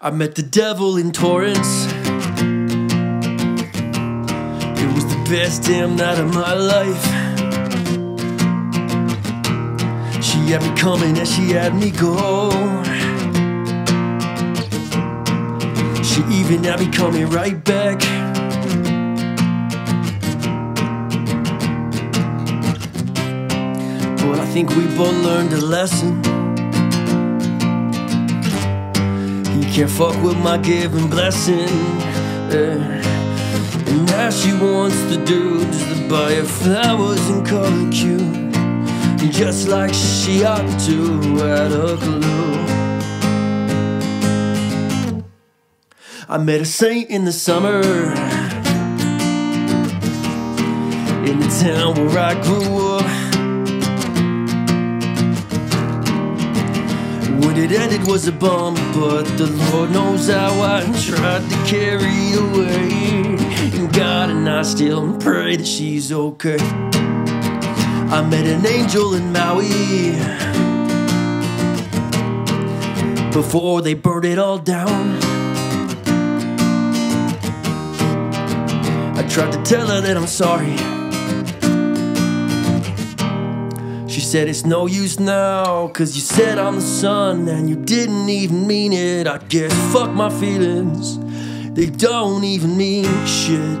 I met the devil in Torrance. It was the best damn night of my life. She had me coming and she had me go. She even had me coming right back. But I think we both learned a lesson. You can't fuck with my given blessing. yeah. And now she wants do is to buy her flowers and call her cute. Just like she ought to at a clue. I met a saint in the summer in the town where I grew up. When it ended was a bum, but the Lord knows how I tried to carry away. And God and I still pray that she's okay. I met an angel in Maui before they burned it all down. I tried to tell her that I'm sorry. She said it's no use now, cause you said I'm the sun and you didn't even mean it. I guess fuck my feelings, they don't even mean shit.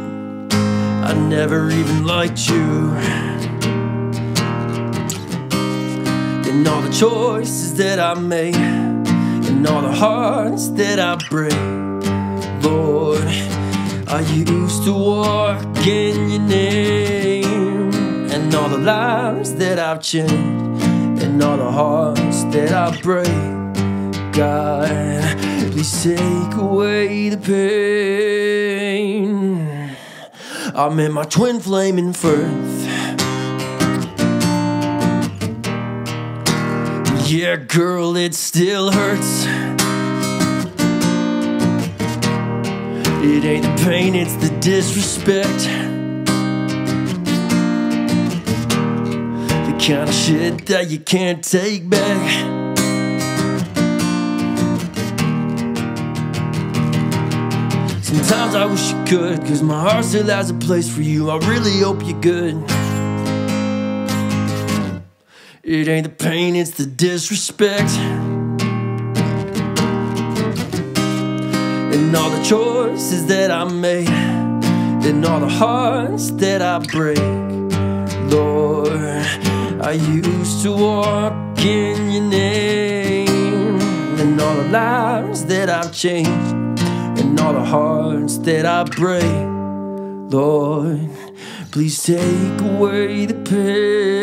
I never even liked you. And all the choices that I made, and all the hearts that I break, Lord, I used to walk in your name, all the lives that I've changed, and all the hearts that I break. God, please take away the pain. I'm in my twin flame in Firth. Yeah, girl, it still hurts. It ain't the pain, it's the disrespect. Kind of shit that you can't take back. Sometimes I wish you could, cause my heart still has a place for you. I really hope you're good. It ain't the pain, it's the disrespect. And all the choices that I made, and all the hearts that I break. Lord, I used to walk in your name, and all the lives that I've changed, and all the hearts that I break. Lord, please take away the pain.